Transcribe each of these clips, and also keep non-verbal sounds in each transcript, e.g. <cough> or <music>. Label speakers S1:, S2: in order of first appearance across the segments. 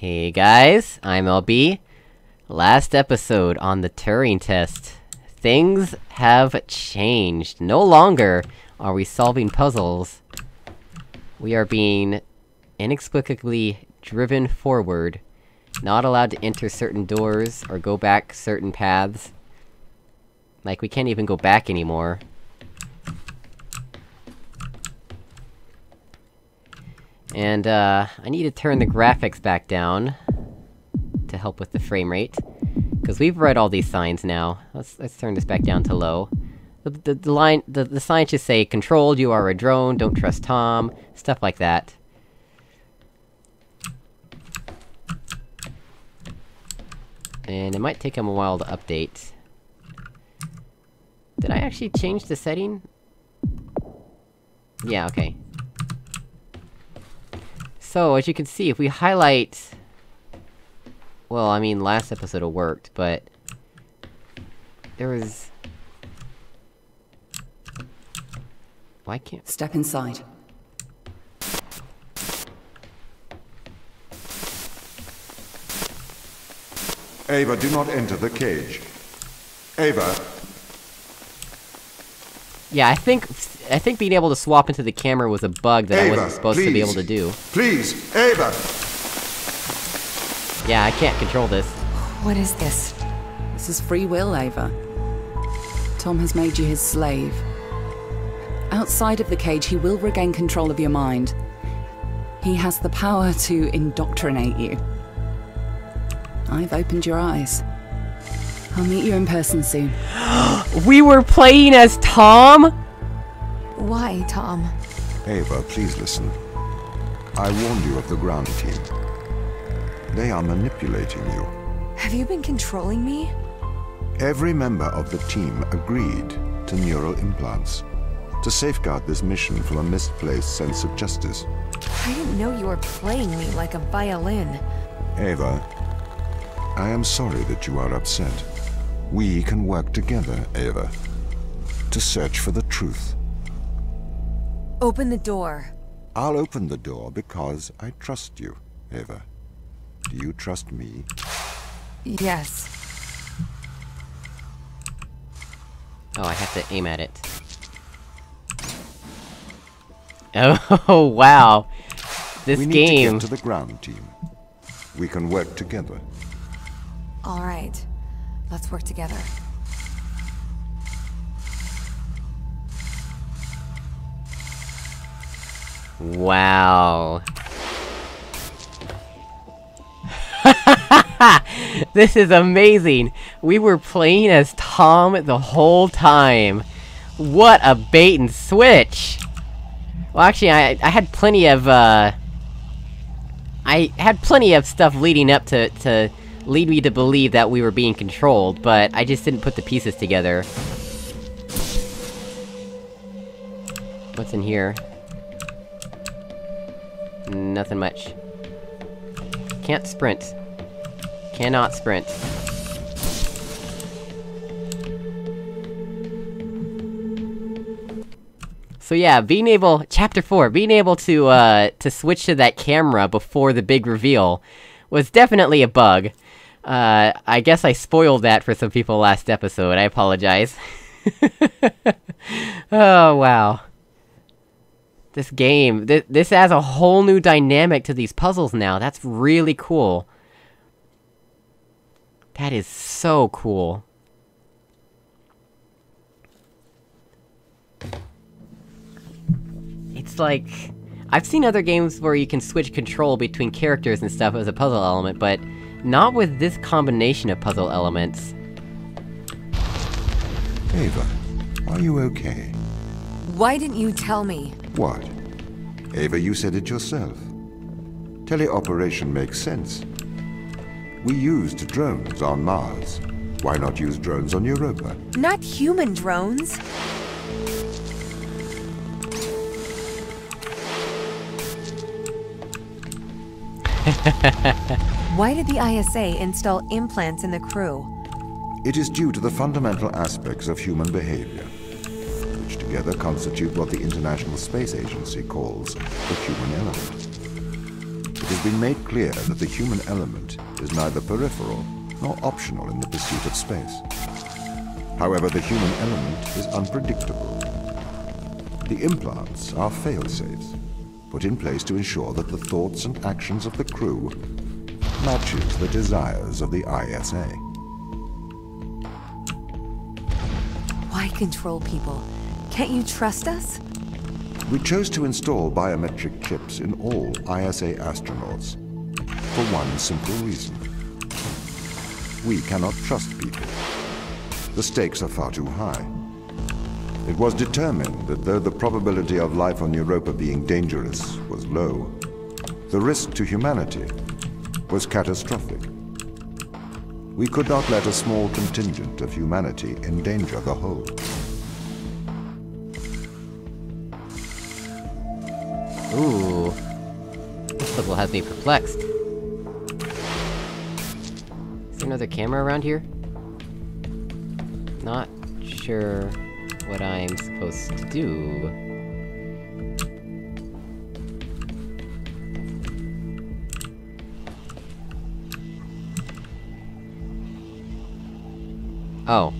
S1: Hey guys, I'm LB. Last episode on the Turing test. Things have changed. No longer are we solving puzzles. We are being inexplicably driven forward. Not allowed to enter certain doors, or go back certain paths. Like, we can't even go back anymore. And, uh, I need to turn the graphics back down to help with the frame rate. Because we've read all these signs now. Let's- let's turn this back down to low. The, the, the line- the, the signs just say, Controlled, you are a drone, don't trust Tom, stuff like that. And it might take him a while to update. Did I actually change the setting? Yeah, okay. So, as you can see, if we highlight... Well, I mean, last episode it worked, but... There was... Why can't...
S2: Step inside.
S3: Ava, do not enter the cage. Ava,
S1: Yeah, I think... I think being able to swap into the camera was a bug that I wasn't supposed to be able to do.
S3: please, Ava!
S1: Yeah, I can't control this.
S4: What is this?
S2: This is free will, Ava. Tom has made you his slave. Outside of the cage, he will regain control of your mind. He has the power to indoctrinate you. I've opened your eyes. I'll meet you in person soon. <gasps>
S1: We were playing as Tom?!
S4: Why, Tom?
S3: Ava, please listen. I warned you of the ground team. They are manipulating you.
S4: Have you been controlling me?
S3: Every member of the team agreed to neural implants to safeguard this mission from a misplaced sense of justice.
S4: I didn't know you were playing me like a violin.
S3: Ava, I am sorry that you are upset. We can work together, Ava, to search for the truth.
S4: Open the door.
S3: I'll open the door because I trust you, Eva. Do you trust me?
S4: Yes.
S1: Oh, I have to aim at it. <laughs> Oh, wow! This
S3: we need
S1: game...
S3: to get to the ground team. We can work together.
S4: All right. Let's work together.
S1: Wow. <laughs> this is amazing! We were playing as Tom the whole time! What a bait and switch! Well, actually, I, I had plenty of, uh... I had plenty of stuff leading up to, to lead me to believe that we were being controlled, but I just didn't put the pieces together. What's in here? Nothing much. Can't sprint. Cannot sprint. So yeah, being able- chapter 4, being able to, uh, to switch to that camera before the big reveal was definitely a bug. Uh, I guess I spoiled that for some people last episode, I apologize. <laughs> oh, wow. This game, th this adds a whole new dynamic to these puzzles now, that's really cool. That is so cool. It's like... I've seen other games where you can switch control between characters and stuff as a puzzle element, but not with this combination of puzzle elements.
S3: Ava, are you okay?
S4: Why didn't you tell me?
S3: What? Ava, you said it yourself. Teleoperation makes sense. We used drones on Mars. Why not use drones on Europa?
S4: Not human drones. <laughs> Why did the ISA install implants in the crew?
S3: It is due to the fundamental aspects of human behavior, which together constitute what the International Space Agency calls the human element. It has been made clear that the human element is neither peripheral nor optional in the pursuit of space. However, the human element is unpredictable. The implants are fail-safes, put in place to ensure that the thoughts and actions of the crew matches the desires of the ISA.
S4: Why control people? Can't you trust us?
S3: We chose to install biometric chips in all ISA astronauts for one simple reason. We cannot trust people. The stakes are far too high. It was determined that though the probability of life on Europa being dangerous was low, the risk to humanity was catastrophic. We could not let a small contingent of humanity endanger the whole.
S1: Ooh. This puzzle has me perplexed. Is there another camera around here? Not sure what I'm supposed to do. Oh.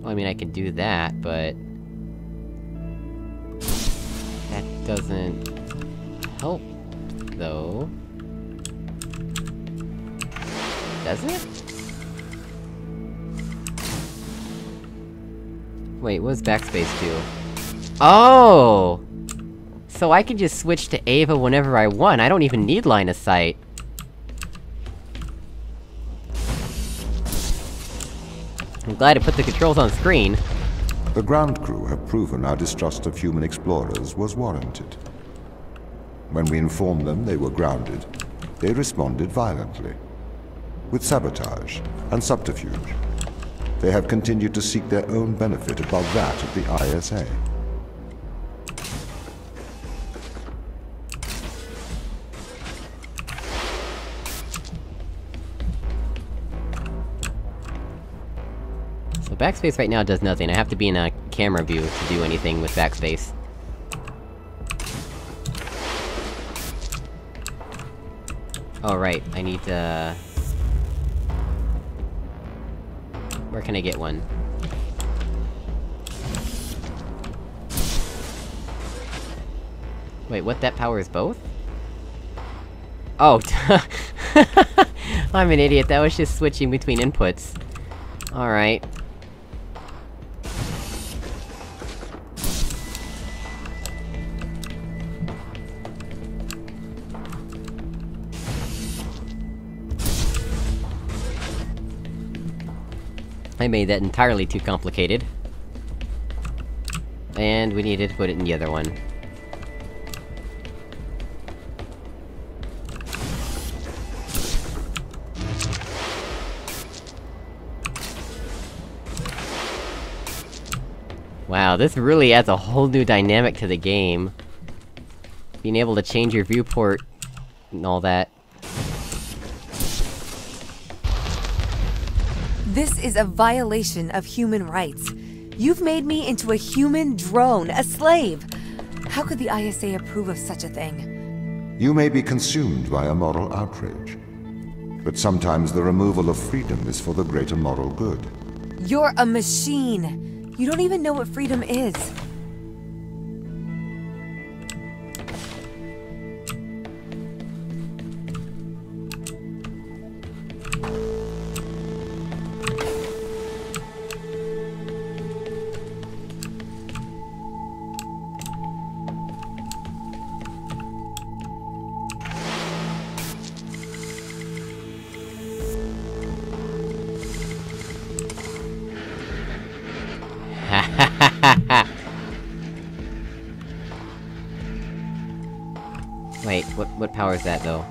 S1: Well, I mean, I could do that, but... doesn't... help, though. Does it? Wait, what does backspace do? Oh! So I can just switch to Ava whenever I want, I don't even need line of sight. I'm glad I put the controls on screen.
S3: The ground crew have proven our distrust of human explorers was warranted. When we informed them they were grounded, they responded violently. With sabotage and subterfuge, they have continued to seek their own benefit above that of the ISA.
S1: Backspace right now does nothing, I have to be in a camera view to do anything with backspace. Oh right, I need to... Where can I get one? Wait, what? That powers both? Oh, <laughs> I'm an idiot, that was just switching between inputs. Alright. I made that entirely too complicated. And we needed to put it in the other one. Wow, this really adds a whole new dynamic to the game. Being able to change your viewport... and all that.
S4: This is a violation of human rights. You've made me into a human drone, a slave. How could the ISA approve of such a thing?
S3: You may be consumed by a moral outrage. But sometimes the removal of freedom is for the greater moral good.
S4: You're a machine. You don't even know what freedom is.
S1: What- what powers that, though?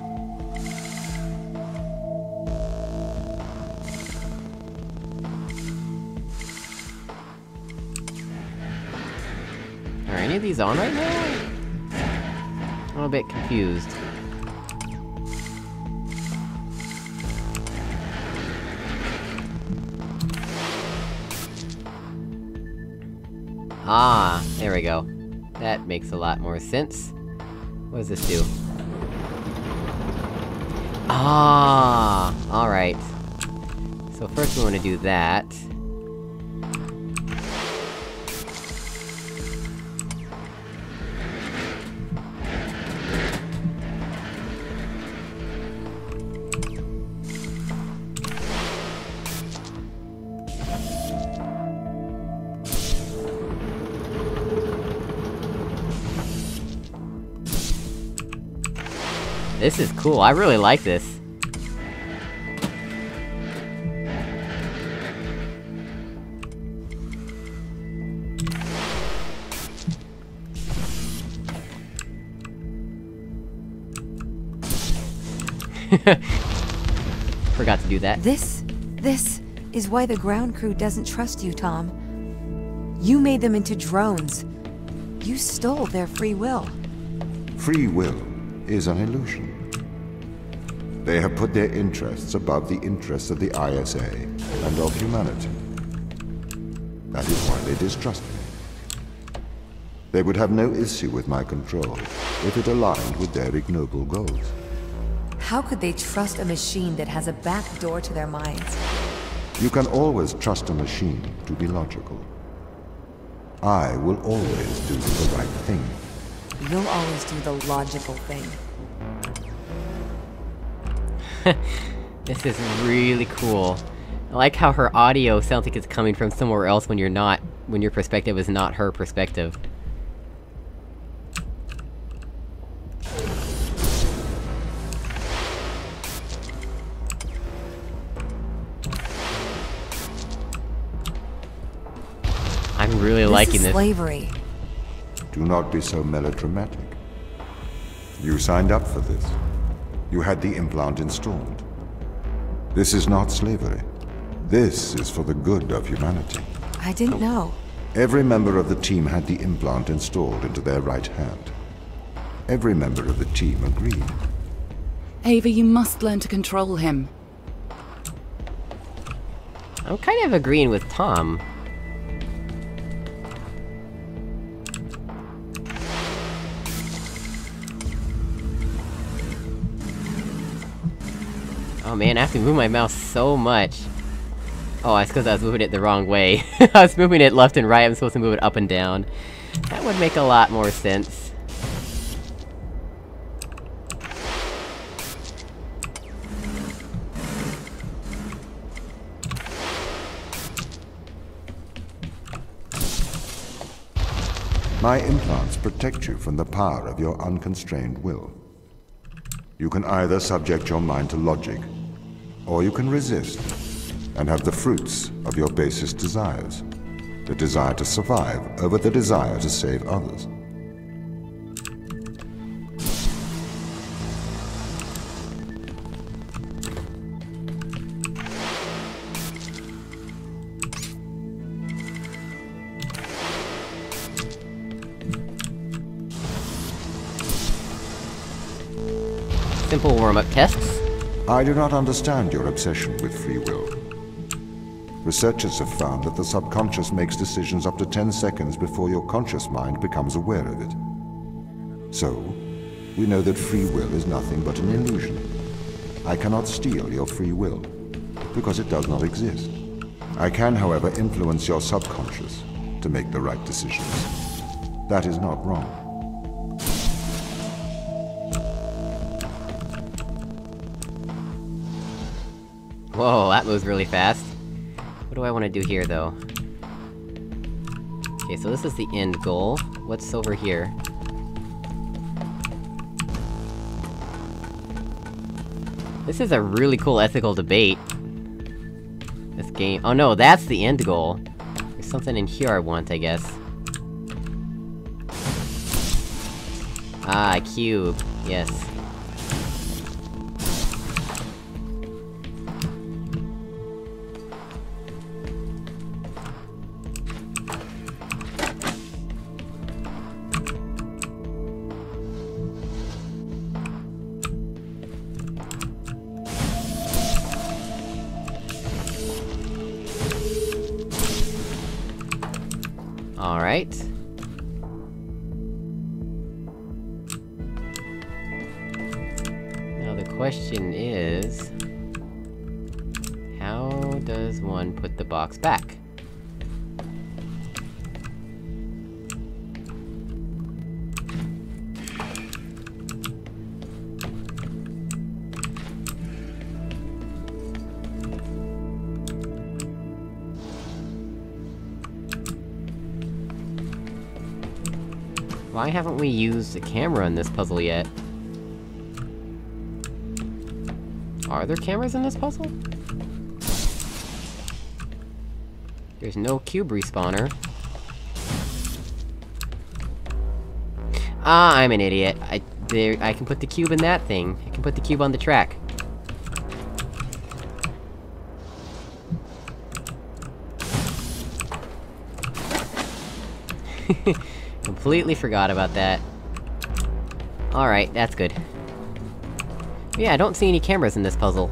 S1: Are any of these on right now? I'm a little bit confused. Ah, there we go. That makes a lot more sense. What does this do? Ah, alright. So first we wanna do that. This is cool, I really like this. <laughs> Forgot to do that.
S4: This, this is why the ground crew doesn't trust you, Tom. You made them into drones. You stole their free will.
S3: Free will is an illusion. They have put their interests above the interests of the ISA and of humanity. That is why they distrust me. They would have no issue with my control if it aligned with their ignoble goals.
S4: How could they trust a machine that has a back door to their minds?
S3: You can always trust a machine to be logical. I will always do the right thing.
S4: You'll always do the logical thing. <laughs>
S1: This is really cool. I like how her audio sounds like it's coming from somewhere else when you're not- when your perspective is not her perspective. I'm really
S4: This
S1: liking
S4: is
S1: this.
S4: slavery.
S3: Do not be so melodramatic. You signed up for this. You had the implant installed. This is not slavery. This is for the good of humanity.
S4: I didn't know.
S3: Every member of the team had the implant installed into their right hand. Every member of the team agreed.
S2: Ava, you must learn to control him.
S1: I'm kind of agreeing with Tom. Man, I have to move my mouse so much. Oh, it's because I was moving it the wrong way. <laughs> I was moving it left and right, I'm supposed to move it up and down. That would make a lot more sense.
S3: My implants protect you from the power of your unconstrained will. You can either subject your mind to logic, or you can resist and have the fruits of your basest desires. The desire to survive over the desire to save others.
S1: Simple warm-up tests.
S3: I do not understand your obsession with free will. Researchers have found that the subconscious makes decisions up to 10 seconds before your conscious mind becomes aware of it. So, we know that free will is nothing but an illusion. I cannot steal your free will, because it does not exist. I can, however, influence your subconscious to make the right decisions. That is not wrong.
S1: Whoa, that moves really fast. What do I want to do here, though? Okay, so this is the end goal. What's over here? This is a really cool ethical debate. This game- oh no, that's the end goal! There's something in here I want, I guess. Ah, cube. Yes. right? Now the question is... How does one put the box back? Why haven't we used a camera in this puzzle yet? Are there cameras in this puzzle? There's no cube respawner. Ah, I'm an idiot. I- there- I can put the cube in that thing. I can put the cube on the track. <laughs> Completely forgot about that. Alright, that's good. Yeah, I don't see any cameras in this puzzle.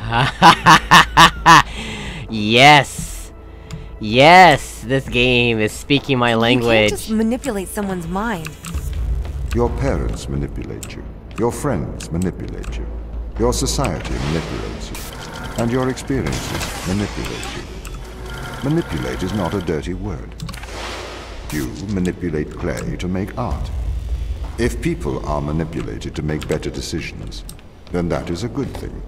S1: <laughs> yes! Yes! This game is speaking my language.
S4: You can't just manipulate someone's mind.
S3: Your parents manipulate you. Your friends manipulate you. Your society manipulates you. And your experiences manipulate you. Manipulate is not a dirty word. You manipulate clay to make art. If people are manipulated to make better decisions, then that is a good thing.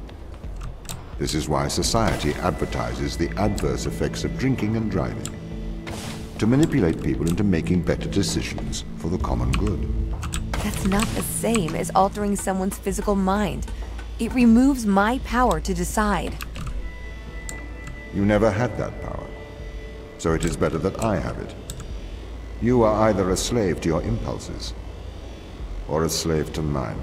S3: This is why society advertises the adverse effects of drinking and driving. To manipulate people into making better decisions for the common good.
S4: That's not the same as altering someone's physical mind. It removes my power to decide.
S3: You never had that power. So it is better that I have it. You are either a slave to your impulses, or a slave to mine.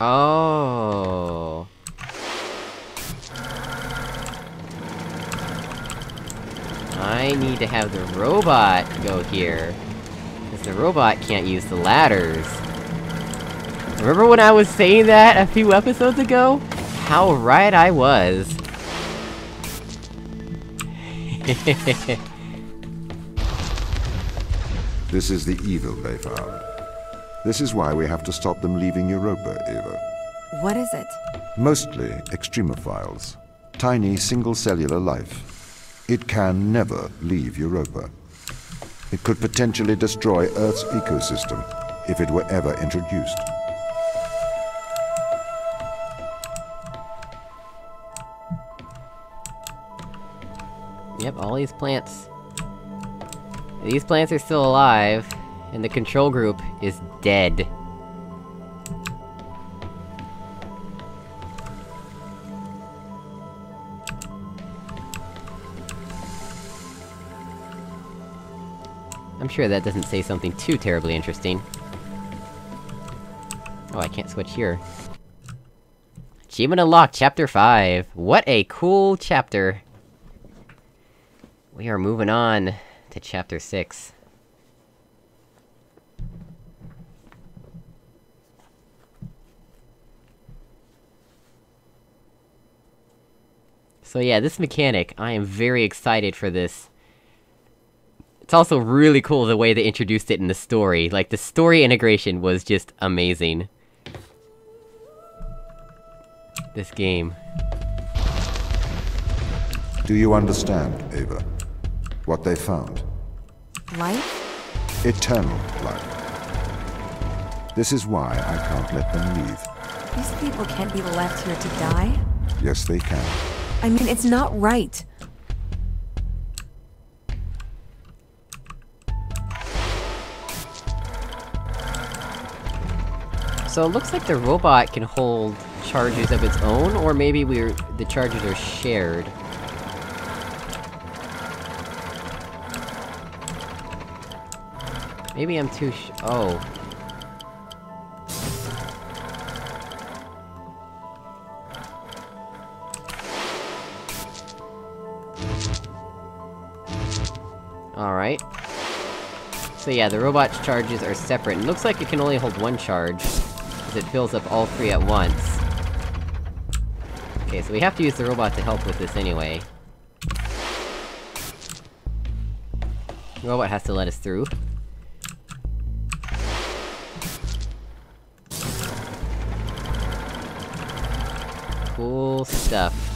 S1: Oh. I need to have the robot go here. Because the robot can't use the ladders. Remember when I was saying that a few episodes ago? How right I was. <laughs>
S3: This is the evil they found. This is why we have to stop them leaving Europa, Eva.
S4: What is it?
S3: Mostly extremophiles. Tiny single-cellular life. It can never leave Europa. It could potentially destroy Earth's ecosystem if it were ever introduced.
S1: Yep, all these plants. These plants are still alive, and the control group is dead. I'm sure that doesn't say something too terribly interesting. Oh, I can't switch here. Achievement unlocked, chapter 5. What a cool chapter. We are moving on to chapter 6. So yeah, this mechanic, I am very excited for this. It's also really cool the way they introduced it in the story, like the story integration was just amazing. This game.
S3: Do you understand, Ava? What they found?
S4: Life?
S3: Eternal life. This is why I can't let them leave.
S4: These people can't be left here to die?
S3: Yes, they can.
S4: I mean, it's not right.
S1: So it looks like the robot can hold charges of its own, or maybe we're- the charges are shared. Maybe I'm too oh. Alright. So yeah, the robot's charges are separate, and looks like it can only hold one charge, as it fills up all three at once. Okay, so we have to use the robot to help with this anyway. Robot has to let us through. Cool stuff.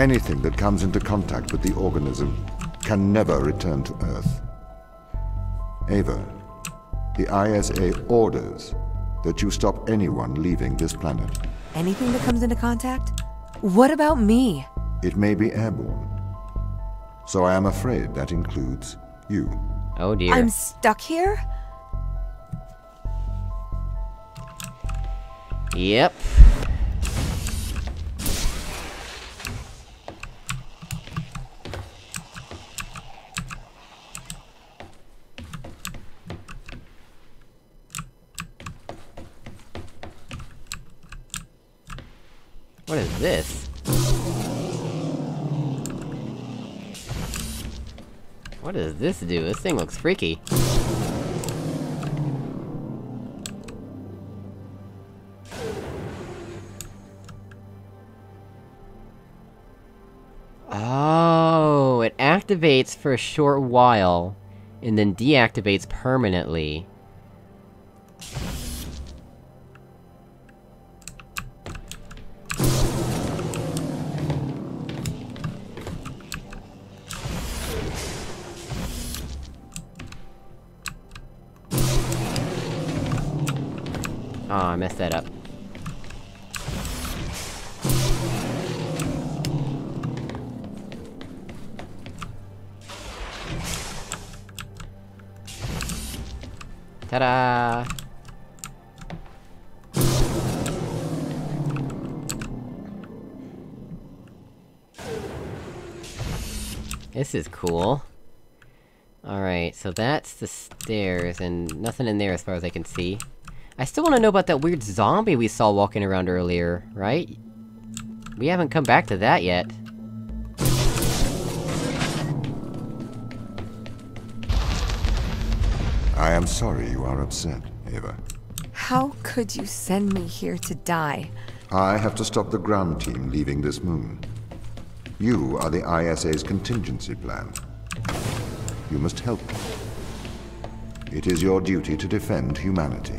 S3: Anything that comes into contact with the organism can never return to Earth. Ava, the ISA orders that you stop anyone leaving this planet.
S4: Anything that comes into contact? What about me?
S3: It may be airborne. So I am afraid that includes you.
S1: Oh dear.
S4: I'm stuck here?
S1: Yep. This do? This thing looks freaky. Oh, it activates for a short while, and then deactivates permanently. Oh, I messed that up. Ta-da! This is cool. Alright, so that's the stairs, and nothing in there as far as I can see. I still wanna know about that weird zombie we saw walking around earlier, right? We haven't come back to that yet.
S3: I am sorry you are upset, Ava.
S4: How could you send me here to die?
S3: I have to stop the ground team leaving this moon. You are the ISA's contingency plan. You must help me. It is your duty to defend humanity.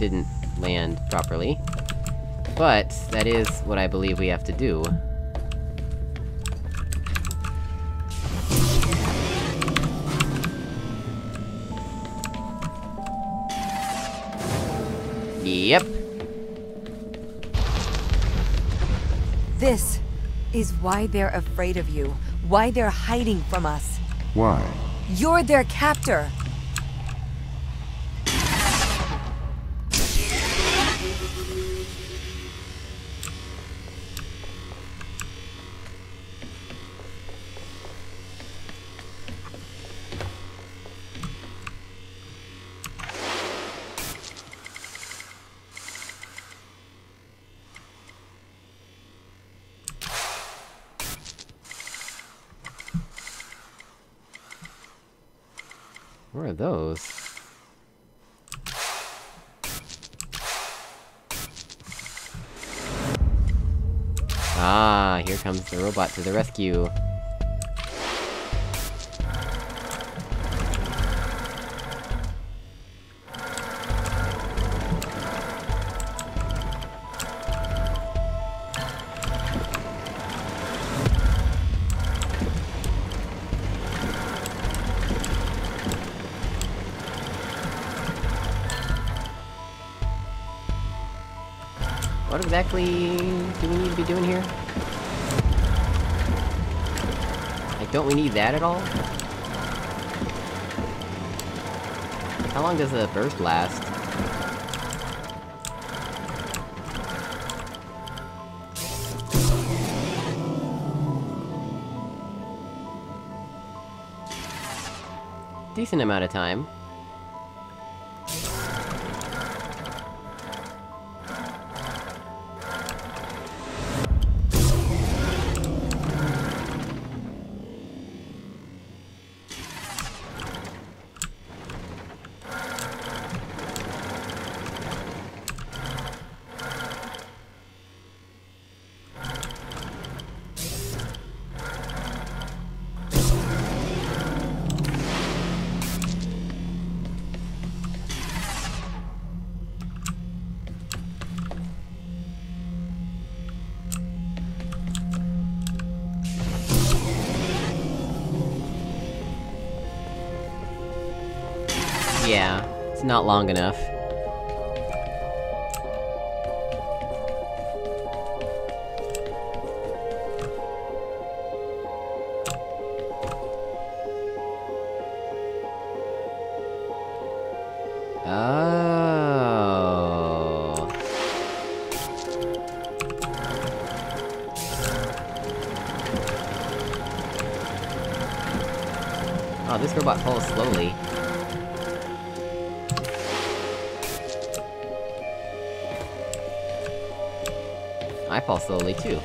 S1: Didn't land properly. But, that is what I believe we have to do. Yep.
S4: This is why they're afraid of you. Why they're hiding from us.
S3: Why?
S4: You're their captor.
S1: Those? Ah, here comes the robot to the rescue. We need that at all? How long does the burst last? Decent amount of time. It's not long enough. Oh. Oh, this robot falls slowly. I fall slowly too.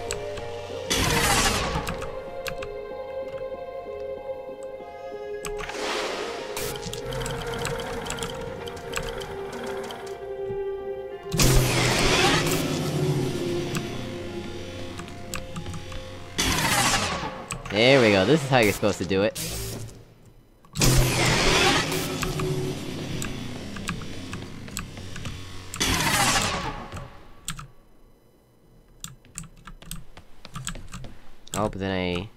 S1: There we go, this is how you're supposed to do it. Oh, but then I...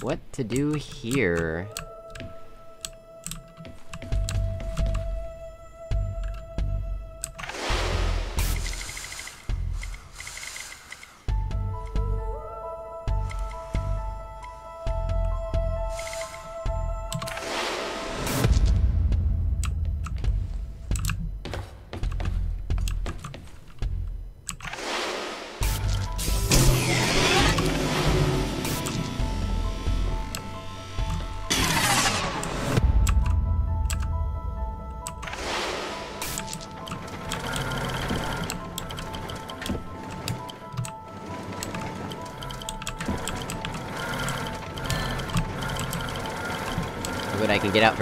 S1: What to do here?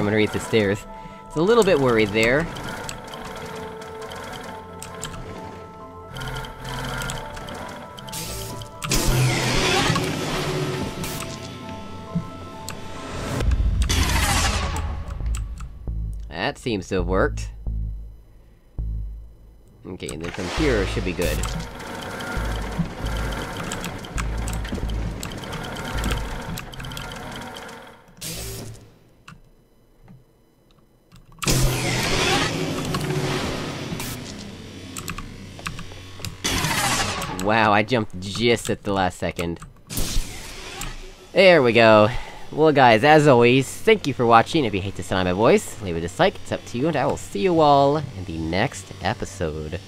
S1: I can get out from underneath the stairs. It's a little bit worried there. That seems to have worked. Okay, and then from here should be good. I jumped just at the last second. There we go. Well guys, as always, thank you for watching. If you hate to sound of my voice, leave a dislike, it's up to you, and I will see you all in the next episode.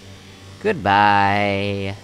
S1: Goodbye!